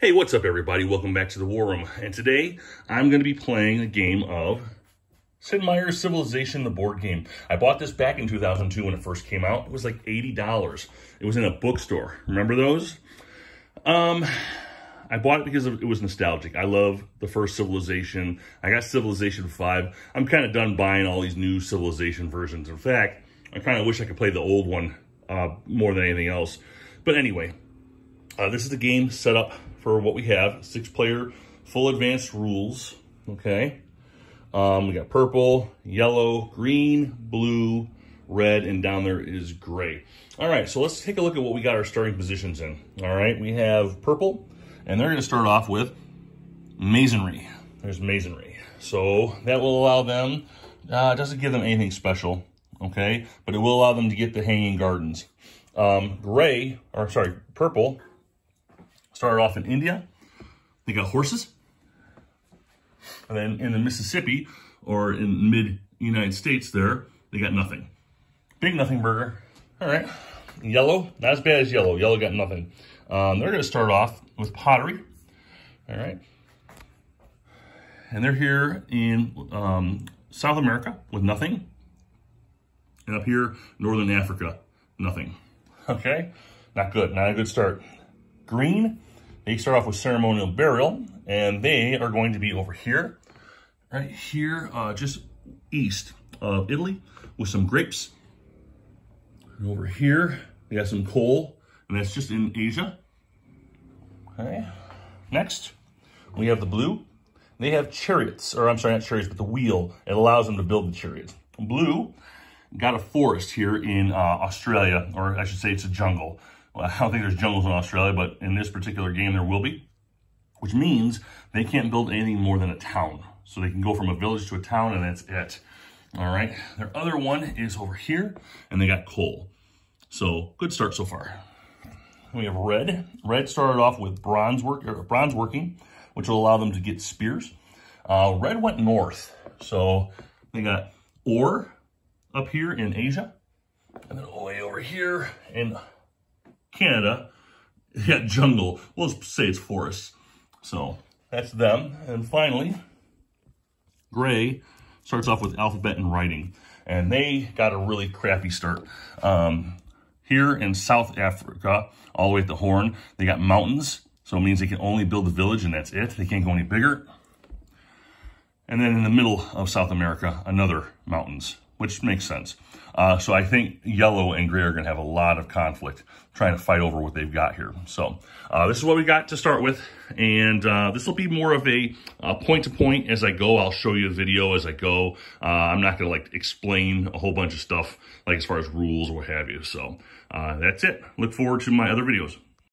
Hey, what's up everybody? Welcome back to the War Room. And today I'm going to be playing a game of Sid Meier's Civilization, the board game. I bought this back in 2002 when it first came out. It was like $80. It was in a bookstore. Remember those? Um, I bought it because it was nostalgic. I love the first Civilization. I got Civilization 5. I'm kind of done buying all these new Civilization versions. In fact, I kind of wish I could play the old one uh, more than anything else. But anyway, uh, this is the game set up for what we have. Six player, full advanced rules, okay? Um, we got purple, yellow, green, blue, red, and down there is gray. All right, so let's take a look at what we got our starting positions in. All right, we have purple, and they're gonna start off with masonry. There's masonry. So that will allow them, uh, doesn't give them anything special, okay? But it will allow them to get the hanging gardens. Um, gray, or sorry, purple, started off in India. They got horses. And then in the Mississippi, or in mid-United States there, they got nothing. Big nothing burger. All right. Yellow, not as bad as yellow. Yellow got nothing. Um, they're going to start off with pottery. All right. And they're here in um, South America with nothing. And up here, Northern Africa, nothing. Okay? Not good. Not a good start. Green, they start off with ceremonial burial, and they are going to be over here, right here, uh, just east of Italy, with some grapes. And over here, we got some coal, and that's just in Asia. Okay. Next, we have the blue. They have chariots, or I'm sorry, not chariots, but the wheel. It allows them to build the chariots. Blue got a forest here in uh, Australia, or I should say it's a jungle. Well, I don't think there's jungles in Australia, but in this particular game there will be, which means they can't build anything more than a town. So they can go from a village to a town and that's it. All right, their other one is over here and they got coal. So good start so far. We have red. Red started off with bronze work, or bronze working, which will allow them to get spears. Uh, red went north. So they got ore up here in Asia. And then all the way over here in Canada, got jungle. We'll say it's forest. So that's them. And finally, gray starts off with alphabet and writing. And they got a really crappy start. Um, here in South Africa, all the way at the Horn, they got mountains. So it means they can only build a village and that's it. They can't go any bigger. And then in the middle of South America, another mountains which makes sense. Uh, so I think yellow and gray are going to have a lot of conflict trying to fight over what they've got here. So uh, this is what we got to start with. And uh, this will be more of a point to point as I go. I'll show you a video as I go. Uh, I'm not going to like explain a whole bunch of stuff like as far as rules or what have you. So uh, that's it. Look forward to my other videos.